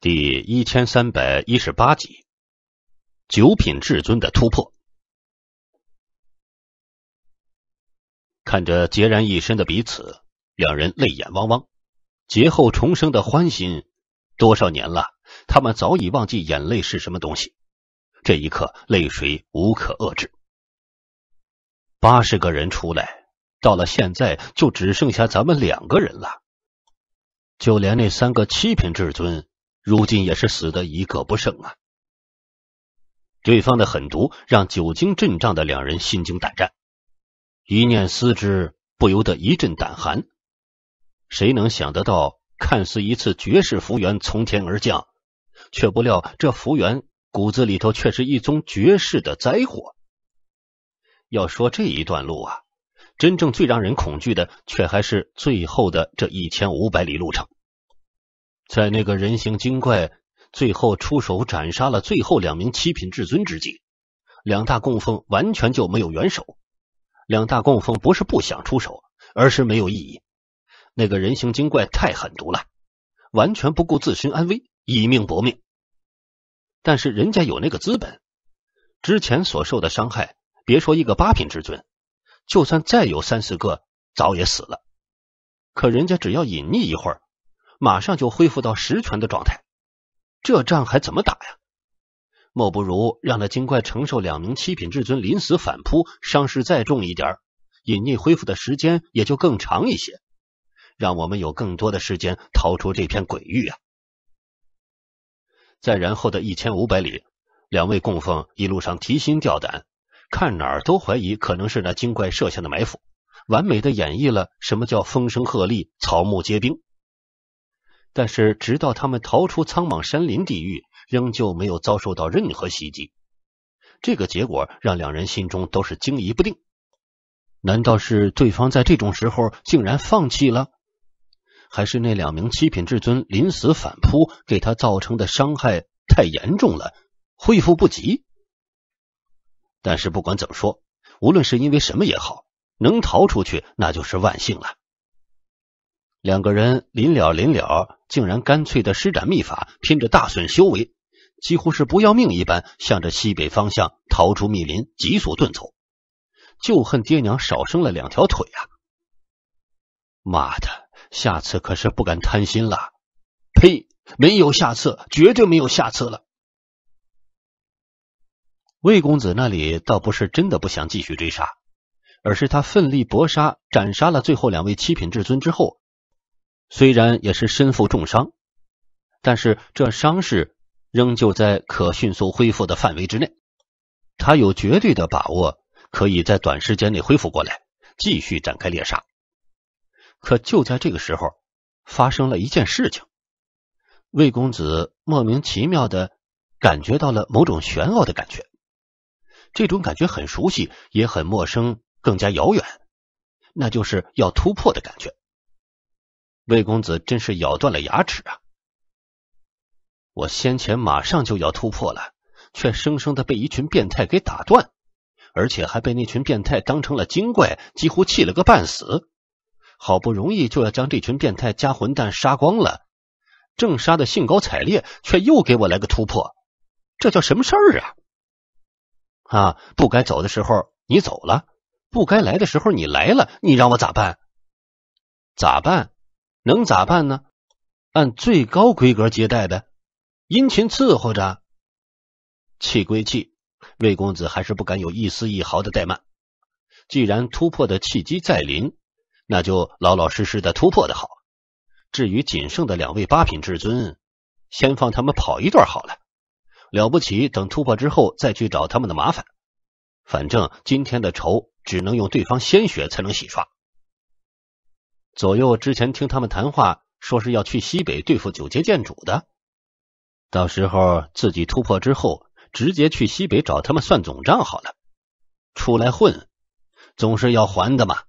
第一千三百一十八集，九品至尊的突破。看着孑然一身的彼此，两人泪眼汪汪，劫后重生的欢欣。多少年了，他们早已忘记眼泪是什么东西。这一刻，泪水无可遏制。八十个人出来，到了现在，就只剩下咱们两个人了。就连那三个七品至尊。如今也是死的一个不剩啊！对方的狠毒让久经阵仗的两人心惊胆战，一念思之，不由得一阵胆寒。谁能想得到，看似一次绝世福缘从天而降，却不料这福缘骨子里头却是一宗绝世的灾祸。要说这一段路啊，真正最让人恐惧的，却还是最后的这一千五百里路程。在那个人形精怪最后出手斩杀了最后两名七品至尊之际，两大供奉完全就没有援手。两大供奉不是不想出手，而是没有意义。那个人形精怪太狠毒了，完全不顾自身安危，以命搏命。但是人家有那个资本，之前所受的伤害，别说一个八品至尊，就算再有三四个，早也死了。可人家只要隐匿一会儿。马上就恢复到实权的状态，这仗还怎么打呀？莫不如让那精怪承受两名七品至尊临死反扑，伤势再重一点，隐匿恢复的时间也就更长一些，让我们有更多的时间逃出这片鬼域啊！在然后的一千五百里，两位供奉一路上提心吊胆，看哪儿都怀疑可能是那精怪设下的埋伏，完美的演绎了什么叫风声鹤唳，草木皆兵。但是，直到他们逃出苍莽山林地狱，仍旧没有遭受到任何袭击。这个结果让两人心中都是惊疑不定。难道是对方在这种时候竟然放弃了？还是那两名七品至尊临死反扑，给他造成的伤害太严重了，恢复不及？但是不管怎么说，无论是因为什么也好，能逃出去那就是万幸了。两个人临了临了，竟然干脆的施展秘法，拼着大损修为，几乎是不要命一般，向着西北方向逃出密林，急速遁走。就恨爹娘少生了两条腿啊！妈的，下次可是不敢贪心了。呸！没有下次，绝对没有下次了。魏公子那里倒不是真的不想继续追杀，而是他奋力搏杀，斩杀了最后两位七品至尊之后。虽然也是身负重伤，但是这伤势仍旧在可迅速恢复的范围之内。他有绝对的把握，可以在短时间内恢复过来，继续展开猎杀。可就在这个时候，发生了一件事情。魏公子莫名其妙的感觉到了某种玄奥的感觉，这种感觉很熟悉，也很陌生，更加遥远，那就是要突破的感觉。魏公子真是咬断了牙齿啊！我先前马上就要突破了，却生生的被一群变态给打断，而且还被那群变态当成了精怪，几乎气了个半死。好不容易就要将这群变态加混蛋杀光了，正杀的兴高采烈，却又给我来个突破，这叫什么事儿啊？啊！不该走的时候你走了，不该来的时候你来了，你让我咋办？咋办？能咋办呢？按最高规格接待呗，殷勤伺候着。气归气，魏公子还是不敢有一丝一毫的怠慢。既然突破的契机在临，那就老老实实的突破的好。至于仅剩的两位八品至尊，先放他们跑一段好了。了不起，等突破之后再去找他们的麻烦。反正今天的仇，只能用对方鲜血才能洗刷。左右之前听他们谈话，说是要去西北对付九阶剑主的，到时候自己突破之后，直接去西北找他们算总账好了。出来混，总是要还的嘛。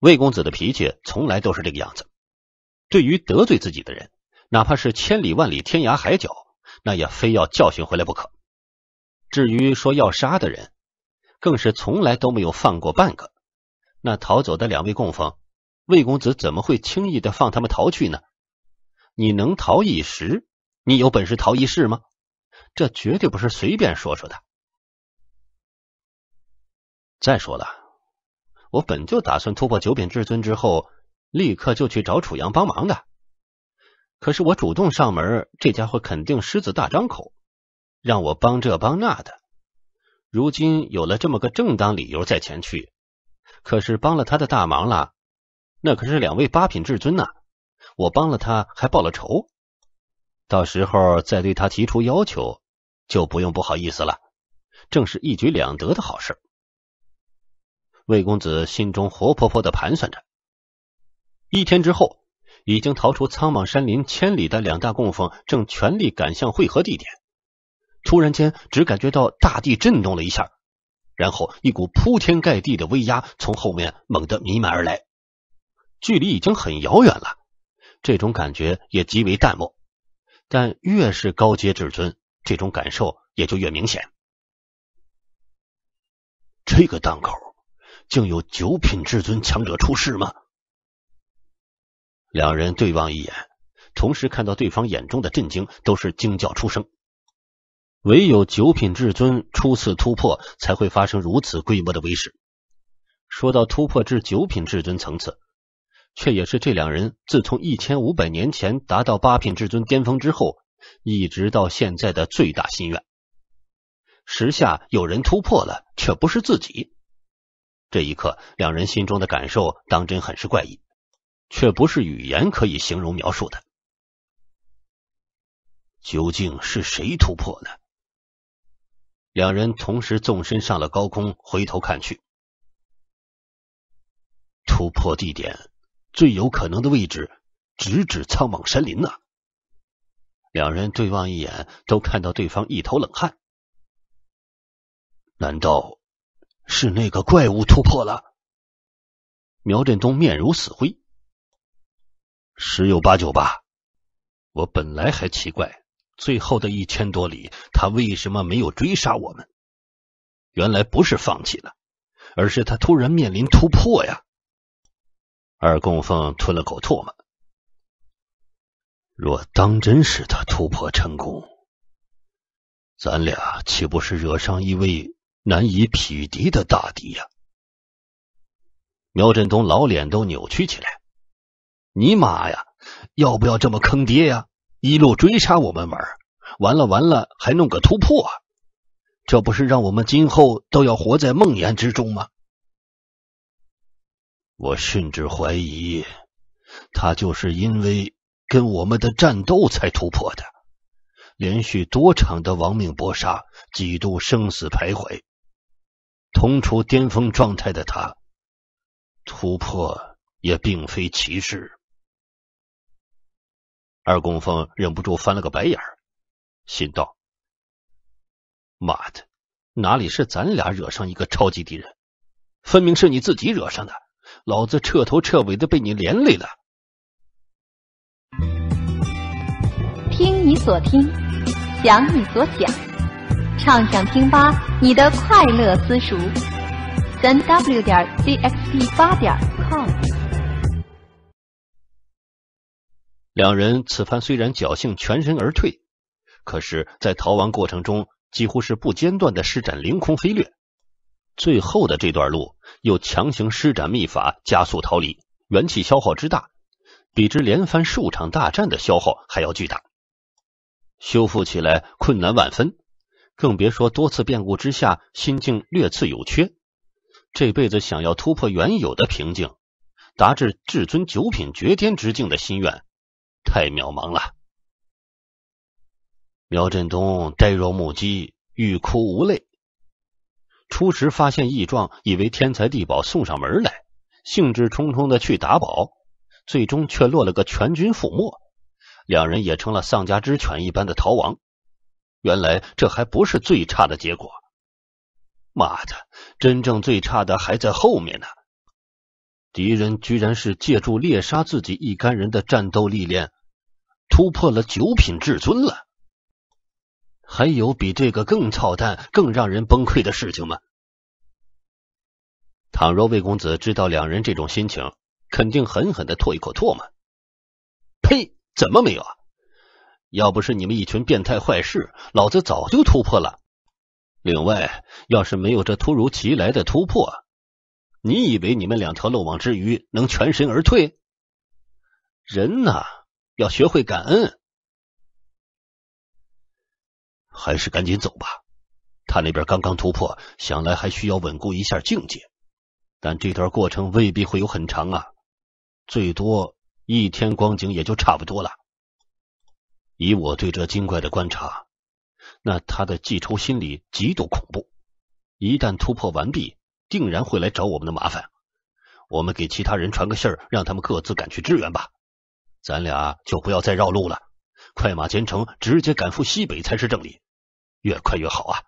魏公子的脾气从来都是这个样子，对于得罪自己的人，哪怕是千里万里、天涯海角，那也非要教训回来不可。至于说要杀的人，更是从来都没有放过半个。那逃走的两位供奉，魏公子怎么会轻易的放他们逃去呢？你能逃一时，你有本事逃一世吗？这绝对不是随便说说的。再说了，我本就打算突破九品至尊之后，立刻就去找楚阳帮忙的。可是我主动上门，这家伙肯定狮子大张口，让我帮这帮那的。如今有了这么个正当理由再前去，可是帮了他的大忙了，那可是两位八品至尊呐！我帮了他还报了仇，到时候再对他提出要求，就不用不好意思了，正是一举两得的好事。魏公子心中活泼泼的盘算着。一天之后，已经逃出苍莽山林千里的两大供奉正全力赶向汇合地点。突然间，只感觉到大地震动了一下，然后一股铺天盖地的威压从后面猛地弥漫而来，距离已经很遥远了。这种感觉也极为淡漠，但越是高阶至尊，这种感受也就越明显。这个档口。竟有九品至尊强者出世吗？两人对望一眼，同时看到对方眼中的震惊，都是惊叫出声。唯有九品至尊初次突破，才会发生如此规模的威势。说到突破至九品至尊层次，却也是这两人自从一千五百年前达到八品至尊巅峰之后，一直到现在的最大心愿。时下有人突破了，却不是自己。这一刻，两人心中的感受当真很是怪异，却不是语言可以形容描述的。究竟是谁突破呢？两人同时纵身上了高空，回头看去，突破地点最有可能的位置直指苍莽山林呐！两人对望一眼，都看到对方一头冷汗。难道？是那个怪物突破了。苗振东面如死灰，十有八九吧。我本来还奇怪，最后的一千多里，他为什么没有追杀我们？原来不是放弃了，而是他突然面临突破呀。二供奉吞了口唾沫。若当真是他突破成功，咱俩岂不是惹上一位？难以匹敌的大敌呀！苗振东老脸都扭曲起来。尼玛呀，要不要这么坑爹呀？一路追杀我们玩，完了完了，还弄个突破，这不是让我们今后都要活在梦魇之中吗？我甚至怀疑，他就是因为跟我们的战斗才突破的。连续多场的亡命搏杀，几度生死徘徊。同处巅峰状态的他，突破也并非奇事。二供奉忍不住翻了个白眼儿，心道：“妈的，哪里是咱俩惹上一个超级敌人，分明是你自己惹上的！老子彻头彻尾的被你连累了。”听你所听，想你所想。畅想听吧，你的快乐私塾，三 w 点 cxp 八点两人此番虽然侥幸全身而退，可是，在逃亡过程中几乎是不间断的施展凌空飞掠，最后的这段路又强行施展秘法加速逃离，元气消耗之大，比之连番数场大战的消耗还要巨大，修复起来困难万分。更别说多次变故之下，心境略次有缺。这辈子想要突破原有的瓶颈，达至至尊九品绝巅之境的心愿，太渺茫了。苗振东呆若木鸡，欲哭无泪。初时发现异状，以为天才地宝送上门来，兴致冲冲的去打宝，最终却落了个全军覆没，两人也成了丧家之犬一般的逃亡。原来这还不是最差的结果，妈的，真正最差的还在后面呢！敌人居然是借助猎杀自己一干人的战斗历练，突破了九品至尊了。还有比这个更操蛋、更让人崩溃的事情吗？倘若魏公子知道两人这种心情，肯定狠狠的唾一口唾沫。呸！怎么没有啊？要不是你们一群变态坏事，老子早就突破了。另外，要是没有这突如其来的突破，你以为你们两条漏网之鱼能全身而退？人呐，要学会感恩。还是赶紧走吧。他那边刚刚突破，想来还需要稳固一下境界。但这段过程未必会有很长啊，最多一天光景也就差不多了。以我对这精怪的观察，那他的记仇心理极度恐怖，一旦突破完毕，定然会来找我们的麻烦。我们给其他人传个信儿，让他们各自赶去支援吧。咱俩就不要再绕路了，快马兼程，直接赶赴西北才是正理。越快越好啊！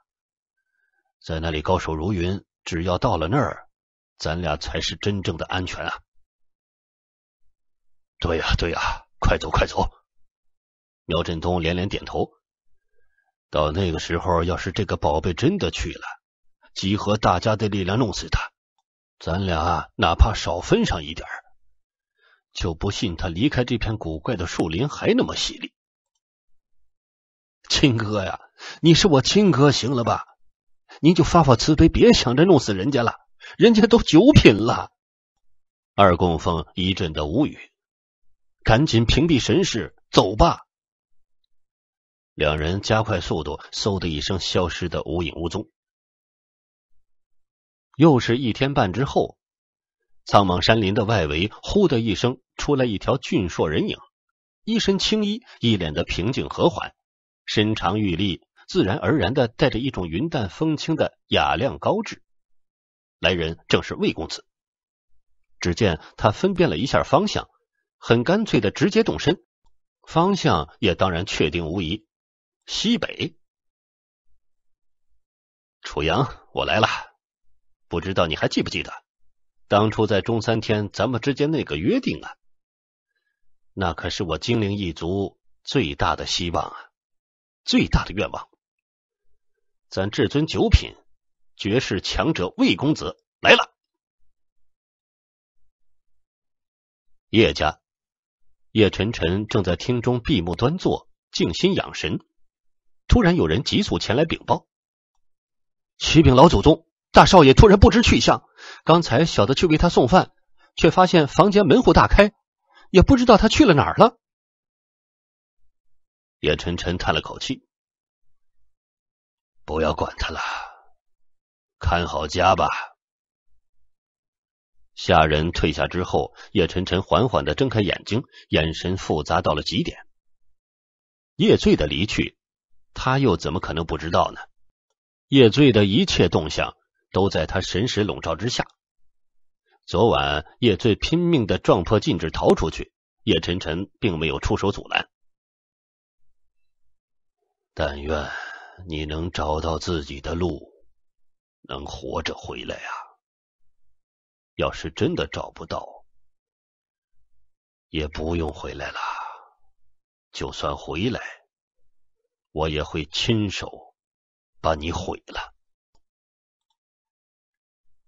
在那里高手如云，只要到了那儿，咱俩才是真正的安全啊！对呀，对呀，快走快走！苗振东连连点头。到那个时候，要是这个宝贝真的去了，集合大家的力量弄死他，咱俩哪怕少分上一点就不信他离开这片古怪的树林还那么犀利。亲哥呀，你是我亲哥，行了吧？您就发发慈悲，别想着弄死人家了，人家都九品了。二供奉一阵的无语，赶紧屏蔽神识，走吧。两人加快速度，嗖的一声消失的无影无踪。又是一天半之后，苍茫山林的外围，呼的一声出来一条俊硕人影，一身青衣，一脸的平静和缓，身长玉立，自然而然的带着一种云淡风轻的雅量高致。来人正是魏公子。只见他分辨了一下方向，很干脆的直接动身，方向也当然确定无疑。西北，楚阳，我来了。不知道你还记不记得当初在中三天咱们之间那个约定啊？那可是我精灵一族最大的希望啊，最大的愿望。咱至尊九品绝世强者魏公子来了。叶家，叶晨晨正在厅中闭目端坐，静心养神。突然有人急速前来禀报：“启禀老祖宗，大少爷突然不知去向。刚才小的去为他送饭，却发现房间门户大开，也不知道他去了哪儿了。”叶晨晨叹了口气：“不要管他了，看好家吧。”下人退下之后，叶晨晨缓缓的睁开眼睛，眼神复杂到了极点。叶醉的离去。他又怎么可能不知道呢？叶醉的一切动向都在他神识笼罩之下。昨晚叶醉拼命的撞破禁制逃出去，叶晨晨并没有出手阻拦。但愿你能找到自己的路，能活着回来啊！要是真的找不到，也不用回来了。就算回来。我也会亲手把你毁了。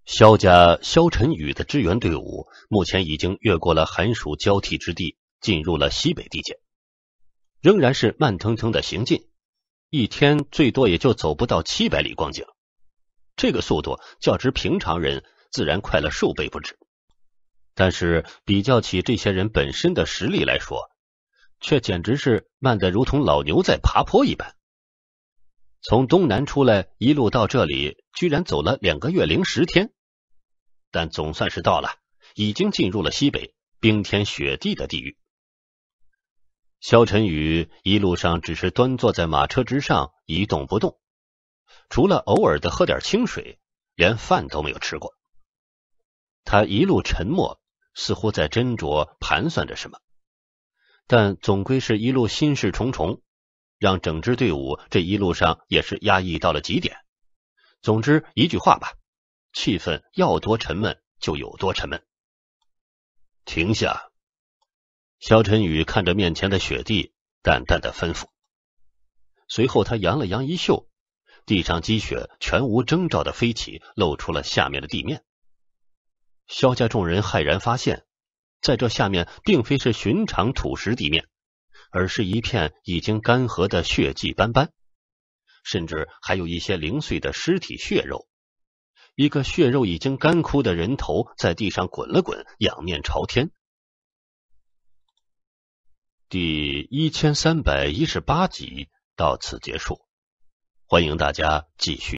萧家萧晨宇的支援队伍目前已经越过了寒暑交替之地，进入了西北地界，仍然是慢腾腾的行进，一天最多也就走不到七百里光景。这个速度较之平常人自然快了数倍不止，但是比较起这些人本身的实力来说，却简直是慢得如同老牛在爬坡一般。从东南出来，一路到这里，居然走了两个月零十天，但总算是到了，已经进入了西北冰天雪地的地狱。萧晨宇一路上只是端坐在马车之上，一动不动，除了偶尔的喝点清水，连饭都没有吃过。他一路沉默，似乎在斟酌盘算着什么。但总归是一路心事重重，让整支队伍这一路上也是压抑到了极点。总之一句话吧，气氛要多沉闷就有多沉闷。停下！肖晨宇看着面前的雪地，淡淡的吩咐。随后他扬了扬衣袖，地上积雪全无征兆的飞起，露出了下面的地面。肖家众人骇然发现。在这下面，并非是寻常土石地面，而是一片已经干涸的血迹斑斑，甚至还有一些零碎的尸体血肉。一个血肉已经干枯的人头在地上滚了滚，仰面朝天。第一千三百一十八集到此结束，欢迎大家继续。